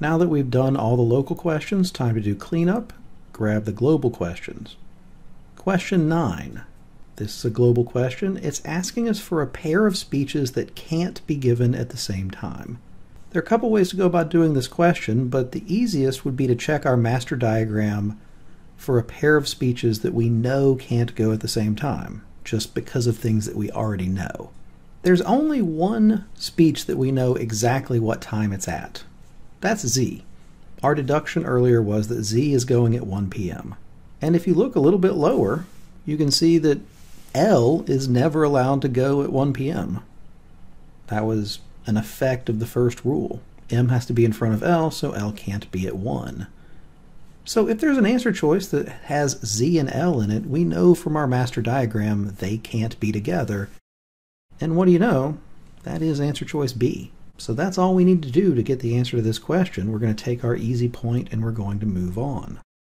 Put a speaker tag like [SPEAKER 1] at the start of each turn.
[SPEAKER 1] Now that we've done all the local questions, time to do cleanup. Grab the global questions. Question 9. This is a global question. It's asking us for a pair of speeches that can't be given at the same time. There are a couple ways to go about doing this question, but the easiest would be to check our master diagram for a pair of speeches that we know can't go at the same time, just because of things that we already know. There's only one speech that we know exactly what time it's at. That's Z. Our deduction earlier was that Z is going at 1 p.m. And if you look a little bit lower, you can see that L is never allowed to go at 1 p.m. That was an effect of the first rule. M has to be in front of L, so L can't be at 1. So if there's an answer choice that has Z and L in it, we know from our master diagram they can't be together. And what do you know? That is answer choice B. So that's all we need to do to get the answer to this question. We're going to take our easy point and we're going to move on.